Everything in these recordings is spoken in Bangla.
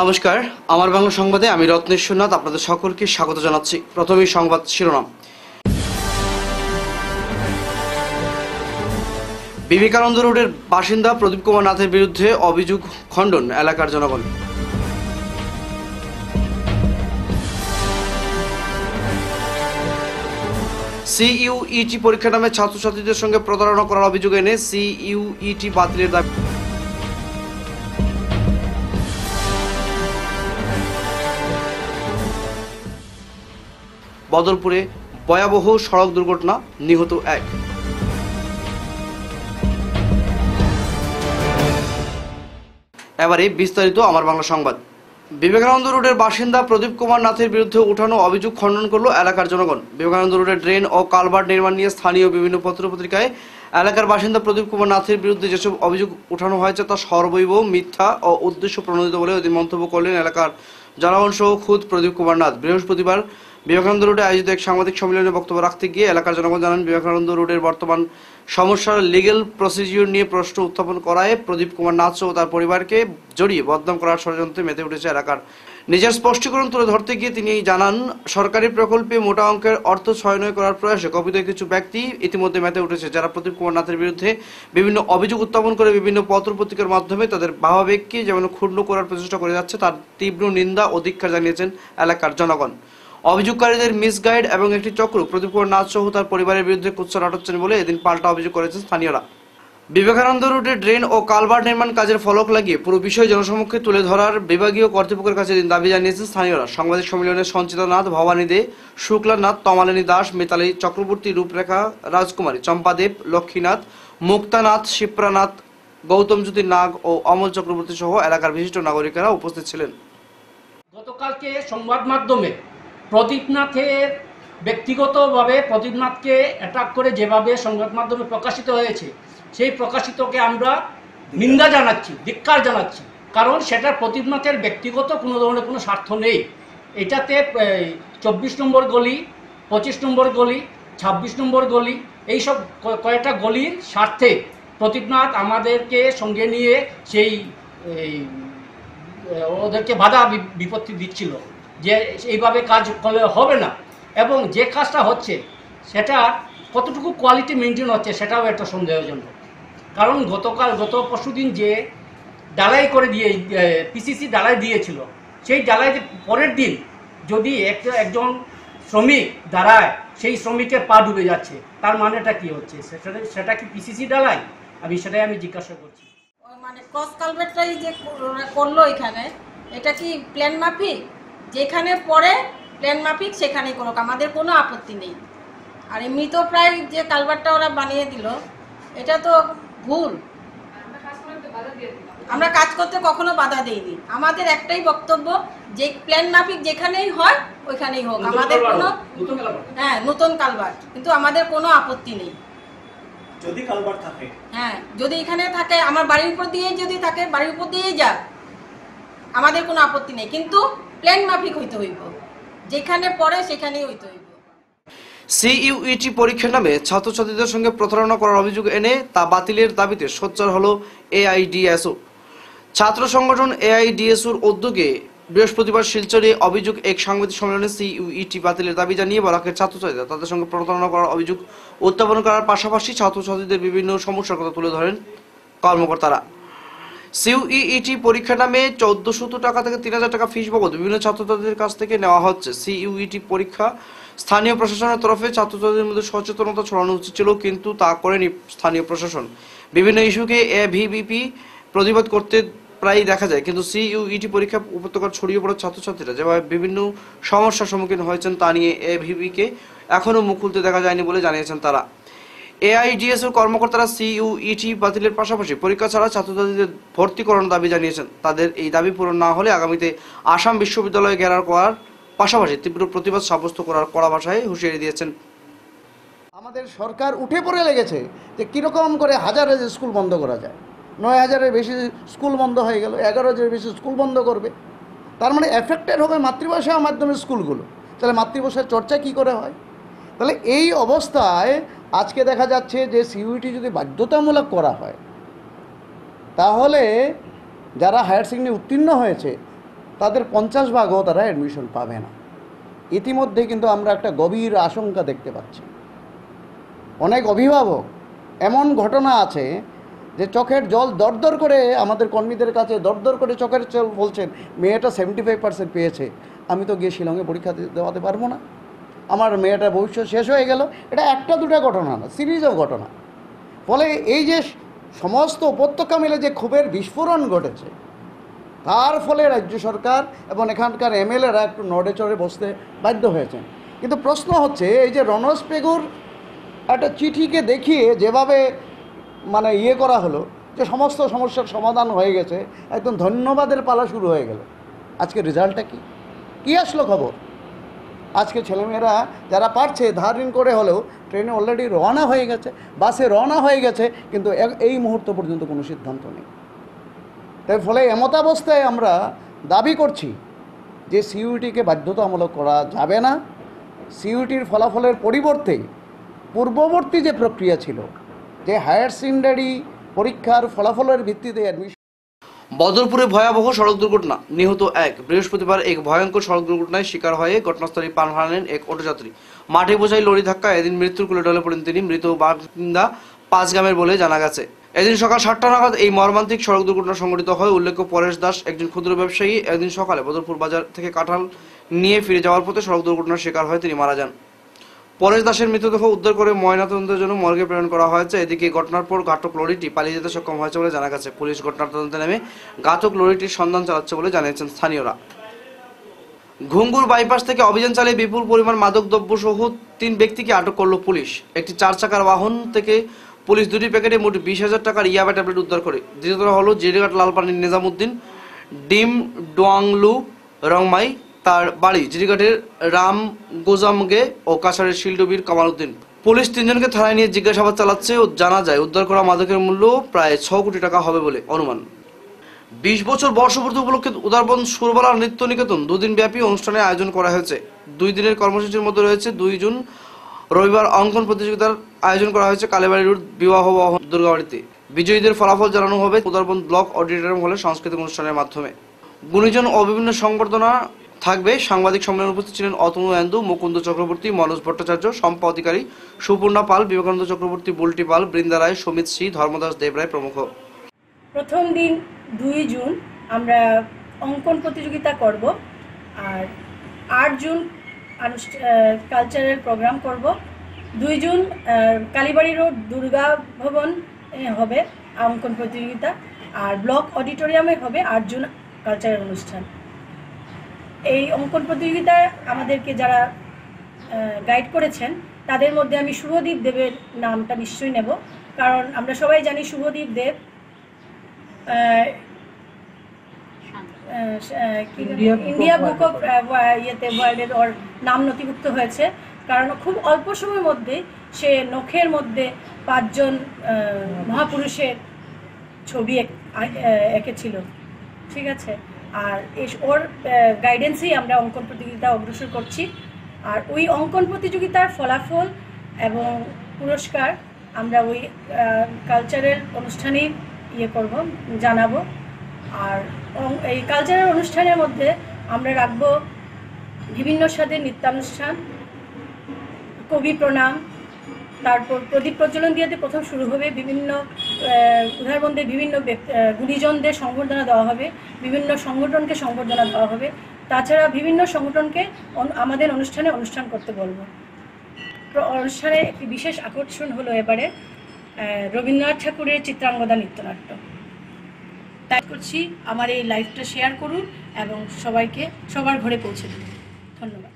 নমস্কার। আমার বাংলা সংবাদে আমি রত্নেশ্বরনাথ আপনাদের সকলকে স্বাগত জানাচ্ছি। প্রথমেই সংবাদ শিরোনাম। বিবেকানন্দ রোডের বাসিন্দা প্রদীপ কুমার নাথের বিরুদ্ধে অভিযোগ খণ্ডন এলাকার জনগণ। সিইউইটি পরীক্ষা নামে ছাত্রছাত্রীদের সঙ্গে প্রতারণা করার অভিযোগ এনে সিইউইটি বাতিলের দাবি। বদলপুরে ভয়াবহ সড়ক দুর্ঘটনা নিহত এক। এবারে বিস্তারিত আমার বাংলা সংবাদ। বিবেকানন্দ রোডের বাসিন্দা প্রদীপ কুমার নাথের বিরুদ্ধে উঠানো অভিযোগ খণ্ডন করল এলাকার জনগণ। বিবেকানন্দ রোডের ড্রেন ও কালভার্ট নির্মাণ নিয়ে স্থানীয় বিভিন্ন পত্রপত্রিকায় এলাকার বাসিন্দা প্রদীপ কুমার নাথের বিরুদ্ধে যেসব অভিযোগ উঠানো হয়েছে তা সর্বৈব, মিথ্যা ও উদ্দেশ্য প্রণোদিত বলে মন্তব্য করলেন এলাকার জনগণ সহ খুদ প্রদীপ কুমার নাথ। বৃহস্পতিবার বিবেকানন্দ রোডে আয়োজিত এক সাংবাদিক সম্মেলনে বক্তব্য রাখতে গিয়ে এলাকার জনগণ জানান, বিবেকানন্দ রোডের বর্তমান সমস্যার লিগেল প্রসিডিউর নিয়ে প্রশ্ন উত্থাপন করায় প্রদীপ কুমার নাথ ও তার পরিবারকে জড়িয়ে বদনাম করার ষড়যন্ত্রে মেতে উঠেছে এলাকার। নিজের স্পষ্টীকরণ তুলে ধরতে গিয়ে তিনি জানান, সরকারি প্রকল্পে মোটা অঙ্কের অর্থ ছয়নয় করার প্রয়াসে কপিত কিছু ব্যক্তি ইতিমধ্যে মেতে উঠেছে, যারা প্রদীপ কুমার নাথের বিরুদ্ধে বিভিন্ন অভিযোগ উত্থাপন করে বিভিন্ন পত্র পত্রিকার মাধ্যমে তাদের ভাবাবেগকে যেমন ক্ষুণ্ণ করার প্রচেষ্টা করে যাচ্ছে, তার তীব্র নিন্দা ও ধিক্কার জানিয়েছেন এলাকার জনগণ। অভিযোগকারীদের মিসগাইড এবং একটি চক্র প্রদীপ কুমার নাথ সহ তার পরিবারের বিরুদ্ধে কুৎসা নাটাচ্ছেন বলে এদিন পাল্টা অভিযোগ করেছেন স্থানীয়রা। বিবেকানন্দ রোডে ড্রেন ও কালভার্ট নির্মাণ কাজের ফলক লাগিয়ে পুরো বিষয় জনসমক্ষে তুলে ধরার বিভাগীয় কর্তৃপক্ষের কাছে এদিন দাবি জানিয়েছেন স্থানীয়রা। সাংবাদিক সম্মেলনে সঞ্চিতা নাথ, ভবানী দে, শুক্লা নাথ, তমালিনী দাস, মিতালী চক্রবর্তী, রূপরেখা, রাজকুমারী চম্পাদেব লক্ষ্মীনাথ মুক্তানাথ শিপ্রানাথ গৌতম জ্যোতি নাগ ও অমল চক্রবর্তী সহ এলাকার বিশিষ্ট নাগরিকেরা উপস্থিত ছিলেন। গতকালকে সংবাদ মাধ্যমে প্রদীপনাথের ব্যক্তিগতভাবে প্রদীপনাথকে অ্যাটাক করে যেভাবে সংবাদ মাধ্যমে প্রকাশিত হয়েছে, সেই প্রকাশিতকে আমরা নিন্দা জানাচ্ছি, ধিক্কার জানাচ্ছি। কারণ সেটা প্রদীপনাথের ব্যক্তিগত কোনো ধরনের কোনো স্বার্থ নেই। এটাতে চব্বিশ নম্বর গলি, পঁচিশ নম্বর গলি, ছাব্বিশ নম্বর গলি, এইসব কয়েকটা গলির স্বার্থে প্রদীপনাথ আমাদেরকে সঙ্গে নিয়ে সেই ওদেরকে বাধা বিপত্তি দিচ্ছিল। যে এইভাবে কাজ করলে হবে না। এবং যে কাজটা হচ্ছে, সেটা কতটুকু কোয়ালিটি মেনটেন হচ্ছে, সেটাও একটা সন্দেহজনক। কারণ গতকাল, গত পরশুদিন যে ডালাই করে দিয়ে পিসিসি ডালাই দিয়েছিল, সেই ডালাই পরের দিন যদি একটা একজন শ্রমিক দাঁড়ায়, সেই শ্রমিকের পা ডুবে যাচ্ছে। তার মানেটা কি হচ্ছে? সেটা সেটা কি পিসিসি ডালাই আমি সেটাই আমি জিজ্ঞাসা করছি। মানে ক্রস কালভেটটাই যে করল এখানে, এটা কি প্ল্যান মাফিক? যেখানে পড়ে প্ল্যান মাফিক সেখানেই করুক। আমাদের কোনো আপত্তি নেই। আর এমনি তো প্রায় যে কালভারটা ওরা বানিয়ে দিল এটা তো ভুল। আমরা কাজ করতে কখনো বাধা দেইনি। আমাদের একটাই বক্তব্য যে প্ল্যান মাফিক যেখানেই হয় ওইখানেই হোক। আমাদের কোনো হ্যাঁ নতুন কালভার। কিন্তু আমাদের কোনো আপত্তি নেই। যদি থাকে। হ্যাঁ যদি এখানে থাকে আমার বাড়ির উপর দিয়ে যদি থাকে বাড়ির উপর দিয়েই যাক। আমাদের কোনো আপত্তি নেই। কিন্তু প্ল্যান মাফিক হইতে হইব। যেখানে পড়ে সেখানেই হইতে হইব। সিইউইটি পরীক্ষার নামে ছাত্রছাত্রীদের সঙ্গে প্রতারণা করার অভিযোগ এনে তা বাতিলের দাবিতে সোচ্চার হলো এআইডিএসও। ছাত্র সংগঠন এআইডিএসওর উদ্যোগে বৃহস্পতিবার শিলচরে অভিযোগ এক সাংবাদিক সম্মেলনে সিইউইটি বাতিলের দাবি জানিয়ে বলাকের ছাত্রছাত্রীরা তাদের সঙ্গে প্রতারণা করার অভিযোগ উত্থাপন করার পাশাপাশি ছাত্রছাত্রীদের বিভিন্ন সমস্যার কথা তুলে ধরেন কর্মকর্তারা। সিইউইটি পরীক্ষা নামে চোদ্দশত টাকা থেকে তিন হাজার টাকা ফিস বাবদ বিভিন্ন ছাত্রছাত্রীদের কাছ থেকে নেওয়া হচ্ছে সিইউইটি পরীক্ষা। স্থানীয় প্রশাসনের তরফে ছাত্রছাত্রীদের মধ্যে সচেতনতা ছড়ানো উচিত ছিল, কিন্তু তা করেনি স্থানীয় প্রশাসন। বিভিন্ন ইস্যুকে এভিবিপি প্রতিবাদ করতে প্রায়ই দেখা যায়, কিন্তু সিইউইটি পরীক্ষা উপত্যকার ছড়িয়ে পড়া ছাত্রছাত্রীরা যেভাবে বিভিন্ন সমস্যার সম্মুখীন হয়েছেন তা নিয়ে এভিবিকে এখনও মুখ খুলতে দেখা যায়নি বলে জানিয়েছেন তারা। এআইডিএসও কর্মকর্তারা সিইউইটি বাতিলের পাশাপাশি পরীক্ষা ছাড়া ছাত্রছাত্রীদের ভর্তি করানোর দাবি জানিয়েছেন। তাদের এই দাবি পূরণ না হলে আগামীতে আসাম বিশ্ববিদ্যালয়ে ঘেরার করার পাশাপাশি তীব্র প্রতিবাদ সাব্যস্ত করার কড়া ভাষায় হুঁশিয়ারি দিয়েছেন। আমাদের সরকার উঠে পড়ে লেগেছে যে কীরকম করে হাজার হাজার স্কুল বন্ধ করা যায়। নয় হাজারের বেশি স্কুল বন্ধ হয়ে গেল, এগারো হাজারের বেশি স্কুল বন্ধ করবে। তার মানে এফেক্টেড হবে মাতৃভাষার মাধ্যমে স্কুলগুলো। তাহলে মাতৃভাষার চর্চা কি করে হয়? তাহলে এই অবস্থায় আজকে দেখা যাচ্ছে যে সিইউটি যদি বাধ্যতামূলক করা হয়, তাহলে যারা হায়ার সেকেন্ডারি উত্তীর্ণ হয়েছে, তাদের পঞ্চাশ ভাগও তারা অ্যাডমিশন পাবে না। ইতিমধ্যে কিন্তু আমরা একটা গভীর আশঙ্কা দেখতে পাচ্ছি। অনেক অভিভাবক এমন ঘটনা আছে যে চোখের জল দরদর করে আমাদের কর্মীদের কাছে দরদর করে চোখের জল বলছেন, মেয়েটা সেভেন্টি ফাইভ পার্সেন্ট পেয়েছে, আমি তো গিয়ে শিলংয়ে পরীক্ষা দেওয়াতে পারব না। আমার মেয়েটার ভবিষ্যৎ শেষ হয়ে গেল। এটা একটা দুটা ঘটনা না সিরিজ অফ ঘটনা। ফলে এই যে সমস্ত উপত্যকা মিলে যে ক্ষোভের বিস্ফোরণ ঘটেছে, তার ফলে রাজ্য সরকার এবং এখানকার এমএলএরা একটু নড়ে চড়ে বসতে বাধ্য হয়েছেন। কিন্তু প্রশ্ন হচ্ছে, এই যে রনস পেগুর একটা চিঠিকে দেখিয়ে যেভাবে মানে ইয়ে করা হলো, যে সমস্ত সমস্যার সমাধান হয়ে গেছে, একদম ধন্যবাদের পালা শুরু হয়ে গেল। আজকে রেজাল্টটা কি? কী আসলো খবর? আজকে ছেলেমেয়েরা যারা পারছে, ধার ঋণ করে হলেও ট্রেনে অলরেডি রওনা হয়ে গেছে বাসে রওনা হয়ে গেছে, কিন্তু এই মুহূর্ত পর্যন্ত কোনো সিদ্ধান্ত নেই। তাই ফলে এমতাবস্থায় আমরা দাবি করছি যে সিইউটিকে বাধ্যতামূলক করা যাবে না। সিইউটির ফলাফলের পরিবর্তে পূর্ববর্তী যে প্রক্রিয়া ছিল, যে হায়ার সেকেন্ডারি পরীক্ষার ফলাফলের ভিত্তিতে অ্যাডমিশন বদরপুরে ভয়াবহ সড়ক দুর্ঘটনা। নিহত এক। বৃহস্পতিবার এক ভয়ঙ্কর সড়ক দুর্ঘটনায় শিকার হয়ে ঘটনাস্থলে প্রাণ হারালেন এক অটোযাত্রী। মাঠে বোঝাই লরি ধাক্কা। এদিন মৃত্যুর কুলে ঢলে পড়েন তিনি। মৃত বাসিন্দা পাঁচগ্রামের বলে জানা গেছে। এদিন সকাল সাতটা নাগাদ এই মর্মান্তিক সড়ক দুর্ঘটনা সংঘটিত হয়। উল্লেখ্য, পরেশ দাস একজন ক্ষুদ্র ব্যবসায়ী। একদিন সকালে বদরপুর বাজার থেকে কাঁঠাল নিয়ে ফিরে যাওয়ার পথে সড়ক দুর্ঘটনার শিকার হয়ে তিনি মারা যান। পরেশ দাসের মৃতদেহ উদ্ধার করে ময়নাতদন্তের জন্য মর্গে প্রেরণ করা হয়েছে। এদিকে ঘটনার পর ঘাতক লরিটি পালিয়ে যেতে সক্ষম হয়েছে বলে জানা গেছে। পুলিশ ঘটনার তদন্তে নেমে ঘাতক লরিটির সন্ধান চালাচ্ছে বলে জানিয়েছেন স্থানীয়রা। ঘুঙ্গুর বাইপাস থেকে অভিযান চালিয়ে বিপুল পরিমাণ মাদক দ্রব্য সহ তিন ব্যক্তিকে আটক করল পুলিশ। একটি চার চাকার বাহন থেকে পুলিশ দুটি প্যাকেটে মোট বিশ হাজার টাকার ইয়াবা ট্যাবলেট উদ্ধার করে। দ্বিতীয়ত হলো জিরিঘাট লালপানির নিজামুদ্দিন, ডিম ডোয়াংলু রংমাই তার বাড়ি জিরিঘাটের রাম গোজামগে ও কাছাড়ের শিলডুবির কামালউদ্দিন। পুলিশ তিনজনকে থানায় নিয়ে জিজ্ঞাসাবাদ চালাচ্ছে ও জানা যায়, উদ্ধার করা মাদকের মূল্য প্রায় ছ কোটি টাকা হবে বলে অনুমান। বিশ বছর বর্ষপূর্তি উপলক্ষে উদারবন সুরবালা নৃত্য নিকেতন দুদিন ব্যাপী অনুষ্ঠানের আয়োজন করা হয়েছে। দুই দিনের কর্মসূচির মধ্যে রয়েছে দুই জুন। রবিবার অঙ্কন প্রতিযোগিতার আয়োজন করা হয়েছে কালীবাড়ি রোড, বিবাহ দুর্গাবাড়িতে। বিজয়ীদের ফলাফল জানানো হবে উদারবন ব্লক অডিটোরিয়াম হলে সাংস্কৃতিক অনুষ্ঠানের মাধ্যমে। গুণীজন ও বিভিন্ন সংবর্ধনা থাকবে। সাংবাদিক সম্মেলনে উপস্থিত ছিলেন অতনু এন্দু, মুকুন্দ চক্রবর্তী, মনোজ ভট্টাচার্য শম্পা অধিকারী সুপর্ণা পাল, বিবেকানন্দ চক্রবর্তী, বুলটি পাল, বৃন্দা রায়, সমিত শ্রী, ধর্মদাস দেবরায় প্রমুখ। প্রথম দিন দুই জুন আমরা অঙ্কন প্রতিযোগিতা করব আর আট জুন কালচারাল প্রোগ্রাম করব। দুই জুন কালীবাড়ি রোড দুর্গা ভবন হবে অঙ্কন প্রতিযোগিতা আর ব্লক অডিটোরিয়ামে হবে আট জুন কালচারাল অনুষ্ঠান। এই অঙ্কন প্রতিযোগিতায় আমাদেরকে যারা গাইড করেছেন তাদের মধ্যে আমি শুভদীপ দেবের নামটা নিশ্চয়ই নেব। কারণ আমরা সবাই জানি Shubhadeep Dev India book of ইয়েতে ওয়ার্ল্ডের ওর নাম নথিভুক্ত হয়েছে। কারণ খুব অল্প সময়ের মধ্যে সে নখের মধ্যে পাঁচজন মহাপুরুষের ছবি এঁকেছিল। ঠিক আছে? আর ওর গাইডেন্সেই আমরা অঙ্কন প্রতিযোগিতা অগ্রসর করছি। আর ওই অঙ্কন প্রতিযোগিতার ফলাফল এবং পুরস্কার আমরা ওই কালচারাল অনুষ্ঠানেই ইয়ে করব, জানাব। আর এই কালচারাল অনুষ্ঠানের মধ্যে আমরা রাখব বিভিন্ন স্বাদের নৃত্যানুষ্ঠান, কবি প্রণাম তারপর প্রদীপ প্রজ্বলন দিয়ে প্রথম শুরু হবে বিভিন্ন উদাহরণদের বিভিন্ন গুণীজনদের সংবর্ধনা দেওয়া হবে, বিভিন্ন সংগঠনকে সংবর্ধনা দেওয়া হবে। তাছাড়া বিভিন্ন সংগঠনকে আমাদের অনুষ্ঠানে অনুষ্ঠান করতে বলব। অনুষ্ঠানে একটি বিশেষ আকর্ষণ হলো এবারে রবীন্দ্রনাথ ঠাকুরের চিত্রাঙ্গদা নৃত্যনাট্য। তাই করছি, আমার এই লাইফটা শেয়ার করুন এবং সবাইকে সবার ঘরে পৌঁছে দিন। ধন্যবাদ।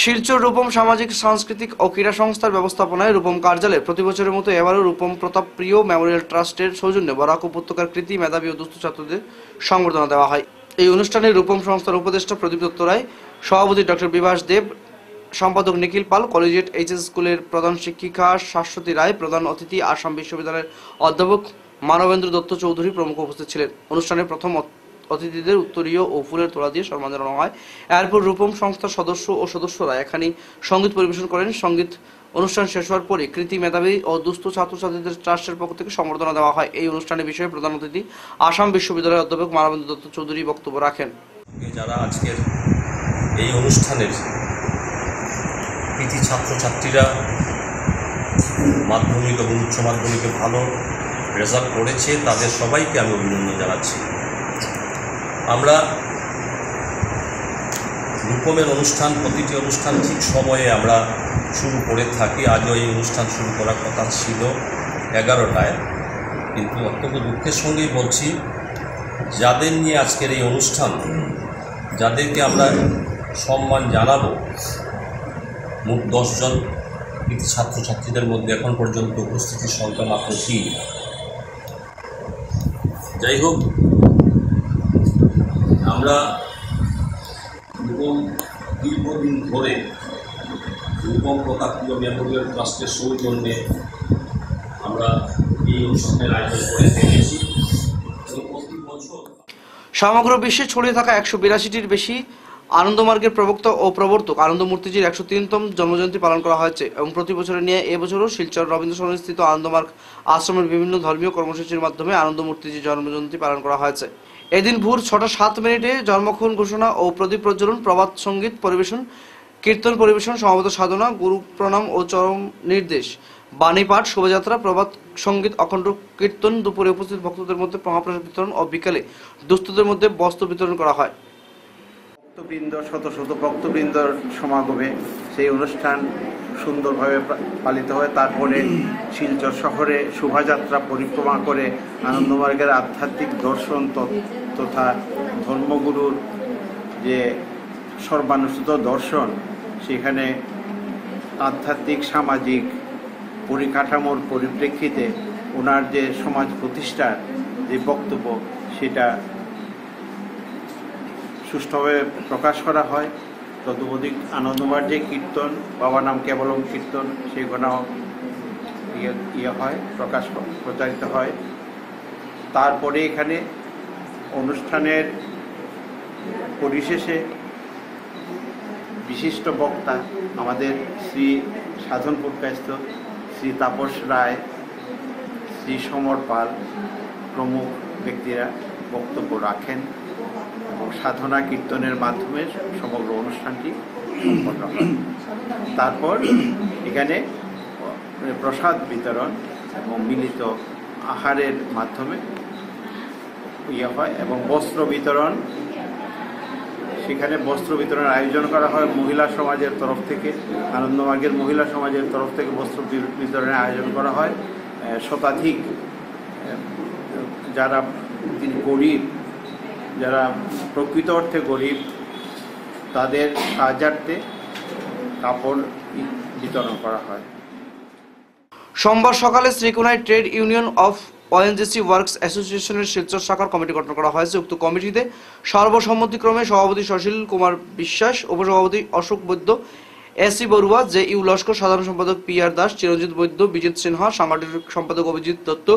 শিলচর রূপম সামাজিক, সাংস্কৃতিক ও ক্রীড়া সংস্থার ব্যবস্থাপনায় রূপম কার্যালয়ে প্রতি বছরের মতো এবারও রূপম প্রতাপ প্রিয় মেমোরিয়াল ট্রাস্টের সৌজন্যে বরাক উপত্যকার কৃতি, মেধাবী ও দুস্থ ছাত্রদের সংবর্ধনা দেওয়া হয়। এই অনুষ্ঠানে রূপম সংস্থার উপদেষ্টা প্রদীপ দত্ত রায়, সভাপতি ডক্টর বিভাস দেব, সম্পাদক নিখিল পাল, কলেজিয়েট এইচএস স্কুলের প্রধান শিক্ষিকা শাশ্বতী রায়, প্রধান অতিথি আসাম বিশ্ববিদ্যালয়ের অধ্যাপক মানবেন্দ্র দত্ত চৌধুরী প্রমুখ উপস্থিত ছিলেন। অনুষ্ঠানে প্রথম অতিথিদের উত্তরীয় ও ফুলের তোড়া দিয়ে সম্মান জানানো হয়। এরপর রূপম সংস্থার সদস্য ও সদস্যরা এখানে সংগীত পরিবেশন করেন। সংগীত অনুষ্ঠান শেষ হওয়ার পরে কৃতি মেধাবী ও দুস্থ ছাত্রছাত্রীদের ট্রাস্টের পক্ষ থেকে সম্বর্ধনা দেওয়া হয়। এই অনুষ্ঠানের বিষয়ে প্রধান অতিথি আসাম বিশ্ববিদ্যালয়ের অধ্যাপক মানবেন্দ্র দত্ত চৌধুরী বক্তব্য রাখেন। যারা আজকের এই অনুষ্ঠানের কৃতি ছাত্রছাত্রীরা মাধ্যমিক এবং উচ্চ মাধ্যমিকে ভালো রেজাল্ট করেছে, তাদের সবাইকে আমি অভিনন্দন জানাচ্ছি। আমরা রূপমের অনুষ্ঠান, প্রতিটি অনুষ্ঠান ঠিক সময়ে আমরা শুরু করে থাকি। আজও এই অনুষ্ঠান শুরু করার কথা ছিল এগারোটায়। কিন্তু অত্যন্ত দুঃখের সঙ্গেই বলছি, যাদের নিয়ে আজকের এই অনুষ্ঠান, যাদেরকে আমরা সম্মান জানাব, মোট দশজন ছাত্রছাত্রীদের মধ্যে এখন পর্যন্ত উপস্থিতির সংখ্যা মাত্র তিন। যাই হোক আমরা রূপম দীর্ঘদিন ধরে রূপম প্রতাপীয় মেমোরিয়াল ট্রাস্টের সৌজন্যে আমরা এই অনুষ্ঠানের আয়োজন করে থেকেছি এবং বছর সমগ্র বিশ্বে ছড়িয়ে থাকা একশো বিরাশিটির বেশি আনন্দমার্গের প্রবক্তা ও প্রবর্তক আনন্দমূর্তিজির একশো তিনতম জন্মজয়ন্তী পালন করা হয়েছে এবং প্রতি বছরের নিয়ে এবছরও শিলচর রবীন্দ্র সরণিস্থিত আনন্দমার্গ আশ্রমের বিভিন্ন ধর্মীয় কর্মসূচির মাধ্যমে আনন্দমূর্তিজির জন্মজয়ন্তী পালন করা হয়েছে। এদিন ভোর ছটা সাত মিনিটে জন্মক্ষণ ঘোষণা ও প্রদীপ প্রজ্বলন প্রবাদ সংগীত পরিবেশন, কীর্তন পরিবেশন, সমাবেত সাধনা, গুরু প্রণাম ও চরম নির্দেশ। বাণী পাঠ শোভাযাত্রা প্রবাদ সংগীত, অখণ্ড কীর্তন দুপুরে উপস্থিত ভক্তদের মধ্যে মহাপ্রসাদ বিতরণ ও বিকালে দুস্থদের মধ্যে বস্ত্র বিতরণ করা হয়। ভক্তবৃন্দ, শত শত ভক্তবৃন্দর সমাগমে সেই অনুষ্ঠান সুন্দরভাবে পালিত হয়। তারপরে শিলচর শহরে শোভাযাত্রা পরিক্রমা করে আনন্দমার্গের আধ্যাত্মিক দর্শন তথা ধর্মগুরুর যে সর্বানুষ্ঠিত দর্শন, সেখানে আধ্যাত্মিক, সামাজিক পরিকাঠামোর পরিপ্রেক্ষিতে ওনার যে সমাজ প্রতিষ্ঠার যে বক্তব্য, সেটা সুষ্ঠুভাবে প্রকাশ করা হয়। তদুপরি আনন্দবার যে কীর্তন বাবা নাম কেবলম কীর্তন সেগুলো ইয়ে ইয়ে হয়, প্রকাশ প্রচারিত হয়। তারপরে এখানে অনুষ্ঠানের পরিশেষে বিশিষ্ট বক্তা আমাদের শ্রী সাধন পুরকাস্ত শ্রী তাপস রায়, শ্রী সমর পাল প্রমুখ ব্যক্তিরা বক্তব্য রাখেন। সাধনা কীর্তনের মাধ্যমে সমগ্র অনুষ্ঠানটি সম্পন্ন হয়। তারপর এখানে প্রসাদ বিতরণ এবং মিলিত আহারের মাধ্যমে ইয়ে হয় এবং বস্ত্র বিতরণ। সেখানে বস্ত্র বিতরণের আয়োজন করা হয় মহিলা সমাজের তরফ থেকে, আনন্দমার্গের মহিলা সমাজের তরফ থেকে বস্ত্র বিতরণের আয়োজন করা হয়। শতাধিক যারা গরিব যারা প্রকৃত অর্থে গরিব, তাদের সাহায্যার্থে কাপড় বিতরণ করা হয়। সোমবার সকালে শ্রীকোনায় trade union of ONGC works অ্যাসোসিয়েশনের শিলচর শাখার কমিটি গঠন করা হয়েছে। উক্ত কমিটিতে সর্বসম্মতিক্রমে সভাপতি সুশীল কুমার বিশ্বাস, উপসভাপতি Ashok Baidya, AC Barua, J U Laskar সাধারণ সম্পাদক পি আর দাস, চিরঞ্জিত বৈদ্য বিজিত সিনহা সাংগঠনিক সম্পাদক অভিজিৎ দত্ত,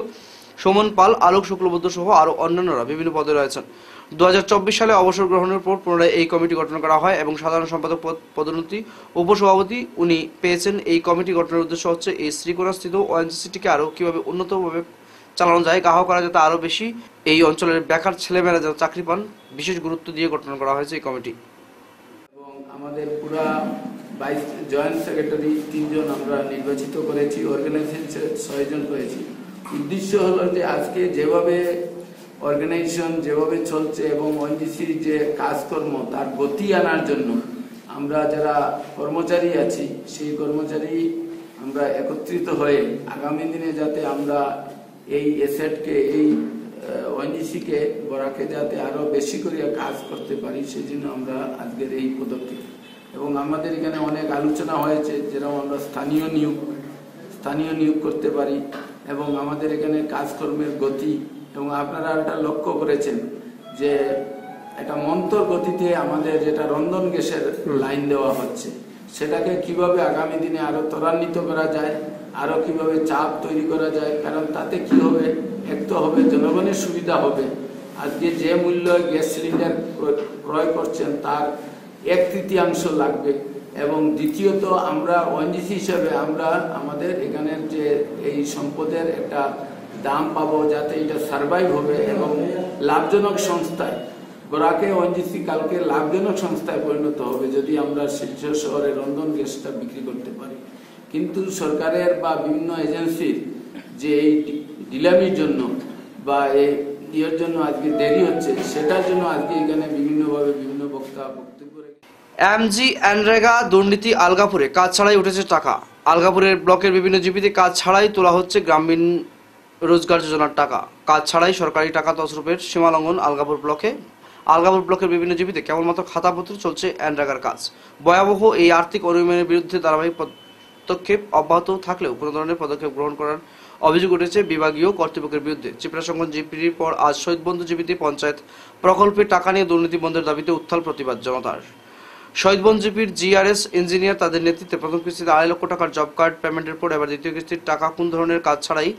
সুমন পাল, আলোক শুক্লবৈদ্য সহ আরও অন্যান্যরা বিভিন্ন পদে রয়েছেন। দু হাজার চব্বিশ সালে অবসর গ্রহণের পর পুনরায় এই কমিটি গঠন করা হয় এবং সাধারণ সম্পাদক পদ, পদোন্নতি উপসভাপতি উনি পেয়েছেন। এই কমিটি গঠনের উদ্দেশ্য হচ্ছে এই শ্রীকোনাস্থিত ওএনজিসিটিকে আরও কীভাবে উন্নতভাবে চালানো যায় গাহ করা যাতে আরও বেশি। এই অঞ্চলের বেকার ছেলেমেয়েরা যাতে চাকরি পান, বিশেষ গুরুত্ব দিয়ে গঠন করা হয়েছে এই কমিটি। এবং আমাদের পুরা ভাইস জয়েন্ট সেক্রেটারি তিনজন আমরা নির্বাচিত করেছি অর্গানাইজেশন ছয়জন করেছি। উদ্দেশ্য হলো যে আজকে যেভাবে অর্গানাইজেশন যেভাবে চলছে এবং ওএনজিসির যে কাজকর্ম, তার গতি আনার জন্য আমরা যারা কর্মচারী আছি, সেই কর্মচারী আমরা একত্রিত হয়ে আগামী দিনে যাতে আমরা এই এসেটকে এই ওএনজিসিকে গড়াকে যাতে আরও বেশি করে কাজ করতে পারি সেই জন্য আমরা আজকের এই পদক্ষেপ। এবং আমাদের এখানে অনেক আলোচনা হয়েছে, যেরকম আমরা স্থানীয় নিয়োগ স্থানীয় নিয়োগ করতে পারি এবং আমাদের এখানে কাজকর্মের গতি এবং আপনারা একটা লক্ষ্য করেছেন যে একটা মন্তর গতিতে আমাদের যেটা রন্ধন গ্যাসের লাইন দেওয়া হচ্ছে সেটাকে কীভাবে আগামী দিনে আরও ত্বরান্বিত করা যায় আরও কীভাবে চাপ তৈরি করা যায় কারণ তাতে কি হবে এক তো হবে জনগণের সুবিধা হবে। আজকে যে মূল্য গ্যাস সিলিন্ডার ক্রয় করছেন তার এক তৃতীয়াংশ লাগবে এবং দ্বিতীয়ত আমরা ওএনজিসি হিসাবে আমরা আমাদের এখানের যে এই সম্পদের একটা দাম পাবো যাতে এটা সার্ভাইভ হবে এবং লাভজনক সংস্থায়। গোড়াকে ওএনজিসি কালকে লাভজনক সংস্থায় পরিণত হবে যদি আমরা শিলচর শহরে রন্ধন গ্যাসটা বিক্রি করতে পারি। কিন্তু সরকারের বা বিভিন্ন এজেন্সির যে এই ডিলামির জন্য বা এই ইয়ের জন্য আজকে দেরি হচ্ছে, সেটার জন্য আজকে এখানে বিভিন্নভাবে বিভিন্ন বক্তা বক্তব্য এমজি অ্যানরেগা দুর্নীতি আলগাপুরে, কাজ ছাড়াই উঠেছে টাকা। আলগাপুরের ব্লকের বিভিন্ন জিপিতে কাজ ছাড়াই তোলা হচ্ছে গ্রামীণ রোজগার যোজনার টাকা। কাজ ছাড়াই সরকারি টাকা তসরূপের সীমালঙ্ঘন আলগাপুর ব্লকে। আলগাপুর ব্লকের বিভিন্ন জীবিতে কেবলমাত্র খাতাপত্রে চলছে অ্যান্ড্রাগার কাজ। ভয়াবহ এই আর্থিক অনিয়মের বিরুদ্ধে ধারাবাহিক পদক্ষেপ অব্যাহত থাকলেও কোনো ধরনের পদক্ষেপ গ্রহণ করার অভিযোগ উঠেছে বিভাগীয় কর্তৃপক্ষের বিরুদ্ধে। চিপড়াসঙ্গন জিপির পর আজ শহীদ বন্ধু জিপিতে পঞ্চায়েত প্রকল্পে টাকা নিয়ে দুর্নীতি বন্ধের দাবিতে উত্থাল প্রতিবাদ জনতার। শহীদ বনজিপির জিআরএস ইঞ্জিনিয়ার তাদের নেতৃত্বে প্রথম কিস্তিতে আড়াই লক্ষ টাকার জব কার্ড পেমেন্টের পর এবার দ্বিতীয় কিস্তির টাকা কোন ধরনের কাজ ছাড়াই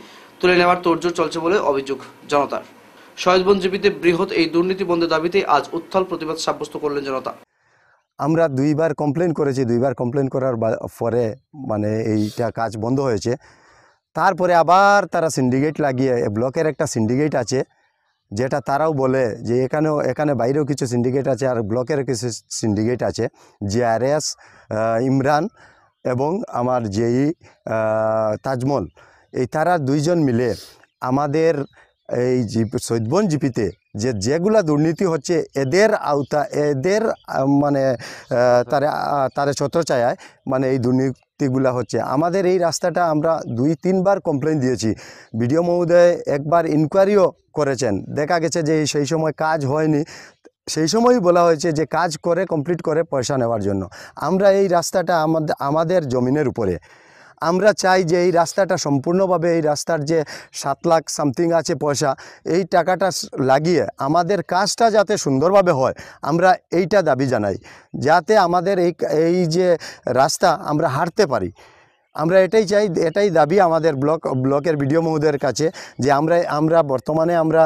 তুলে নেওয়ার তোড়জোড় চলছে বলে অভিযোগ জনতার। বনজিপিতে বৃহৎ এই দুর্নীতি বন্ধের দাবিতে আজ উত্থাল প্রতিবাদ সাব্যস্ত করলেন জনতা। আমরা দুইবার কমপ্লেন করেছি, দুইবার কমপ্লেন করার পরে মানে এইটা কাজ বন্ধ হয়েছে। তারপরে আবার তারা সিন্ডিকেট লাগিয়ে ব্লকের একটা সিন্ডিকেট আছে, যেটা তারাও বলে যে এখানেও, এখানে বাইরেও কিছু সিন্ডিকেট আছে আর ব্লকের কিছু সিন্ডিকেট আছে জিআরএস ইমরান এবং আমার যেই তাজমল এই তারা দুইজন মিলে আমাদের এই জিপি সৈদবন জিপিতে যে, যেগুলা দুর্নীতি হচ্ছে, এদের আওতা, এদের মানে তারে তারে ছত্রছায়ায় মানে এই দুর্নীতিগুলা হচ্ছে। আমাদের এই রাস্তাটা আমরা দুই, তিনবার কমপ্লেন দিয়েছি। বিডিও মহোদয় একবার ইনকোয়ারিও করেছেন। দেখা গেছে যে সেই সময় কাজ হয়নি। সেই সময়ই বলা হয়েছে যে কাজ করে কমপ্লিট করে পয়সা নেওয়ার জন্য। আমরা এই রাস্তাটা আমাদের আমাদের জমিনের উপরে আমরা চাই যে এই রাস্তাটা সম্পূর্ণভাবে এই রাস্তার যে সাত লাখ সামথিং আছে পয়সা, এই টাকাটা লাগিয়ে আমাদের কাজটা যাতে সুন্দরভাবে হয়, আমরা এইটা দাবি জানাই। যাতে আমাদের এই এই যে রাস্তা আমরা হাঁটতে পারি। আমরা এটাই চাই, এটাই দাবি আমাদের ব্লক, ব্লকের বিডিও মহোদয়ের কাছে যে আমরা আমরা বর্তমানে আমরা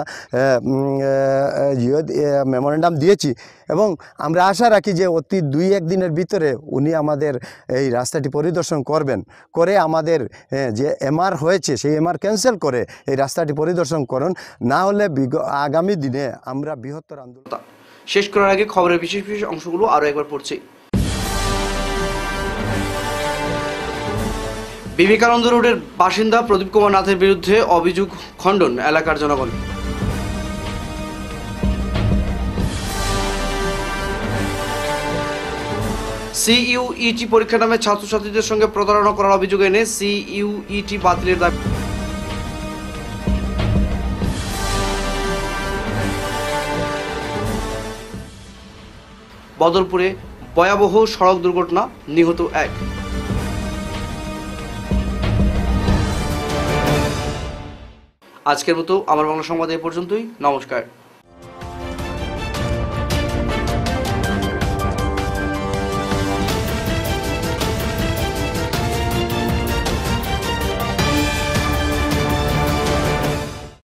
মেমোরেন্ডাম দিয়েছি এবং আমরা আশা রাখি যে অতি দুই এক দিনের ভিতরে উনি আমাদের এই রাস্তাটি পরিদর্শন করবেন, করে আমাদের যে এমআর হয়েছে সেই এমআর ক্যান্সেল করে এই রাস্তাটি পরিদর্শন করুন, না হলে আগামী দিনে আমরা বৃহত্তর আন্দোলন শেষ করার আগে খবরের বিশেষ বিশেষ অংশগুলো আরও একবার পড়ছি। বিবেকানন্দ রোডের বাসিন্দা প্রদীপ কুমার নাথের বিরুদ্ধে অভিযোগ খণ্ডন এলাকার জনগণ। সিইউইটি পরীক্ষা নামে ছাত্রছাত্রীদের সঙ্গে প্রতারণা করার অভিযোগ এনে সিইউইটি বাতিলের দাবি। বদরপুরে ভয়াবহ সড়ক দুর্ঘটনা, নিহত এক। আজকের মতো আমার বাংলা সংবাদ এই পর্যন্তই। নমস্কার।